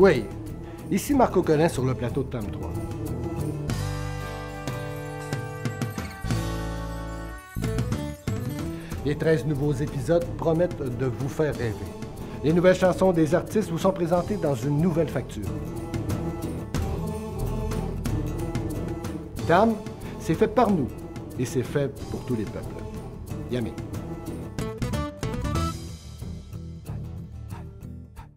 Oui. Ici Marco Collin sur le plateau de Tam 3. Les 13 nouveaux épisodes promettent de vous faire rêver. Les nouvelles chansons des artistes vous sont présentées dans une nouvelle facture. Tam, c'est fait par nous et c'est fait pour tous les peuples. Yamé.